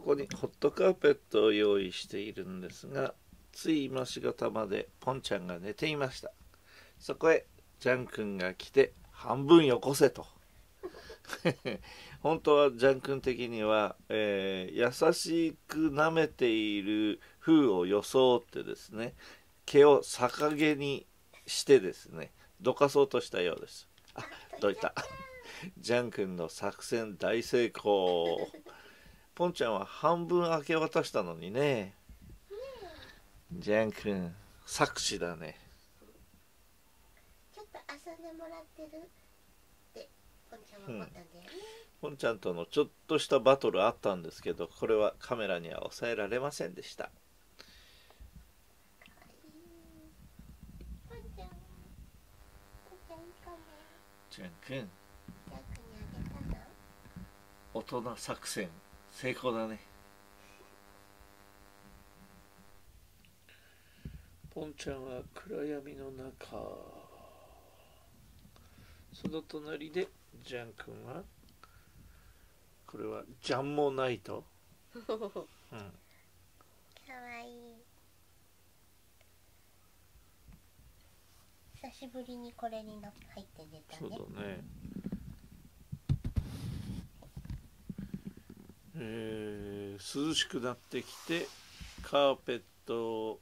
ここにホットカーペットを用意しているんですがつい今しがたまでポンちゃんが寝ていました。そこへジャン君が来て半分よこせと。本当はジャン君的には、えー、優しく舐めている風を装ってですね毛を逆毛にしてですねどかそうとしたようです。あどいた。ジャン君の作戦大成功。ポンちゃんは半分明け渡したのにね。ジャン君作詞だね。ちょっと遊んでもらってる？ってポンちゃんは思ったんだよね、ポンちゃんとのちょっとしたバトルあったんですけどこれはカメラには抑えられませんでした。ジャン君。大人作戦成功だね。ポンちゃんは暗闇の中。その隣でジャン君は。これはジャンモナイト、うん、かわいい。久しぶりにこれにの入って寝たそうねだねえー涼しくなってきてカーペットを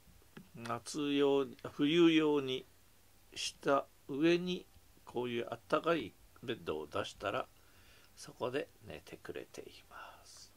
夏用冬用にした上にこういうあったかいベッドを出したらそこで寝てくれています。